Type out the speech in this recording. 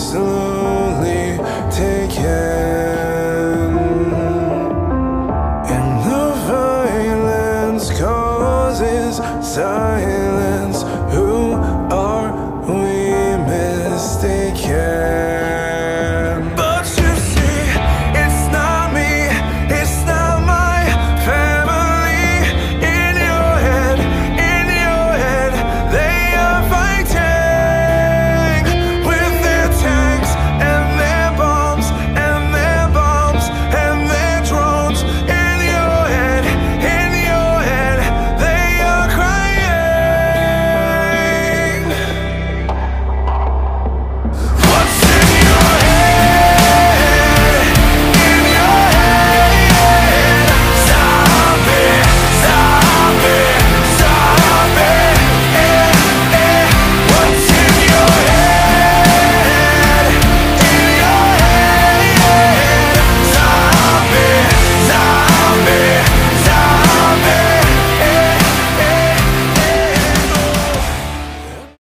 slowly taken. And the violence causes silence.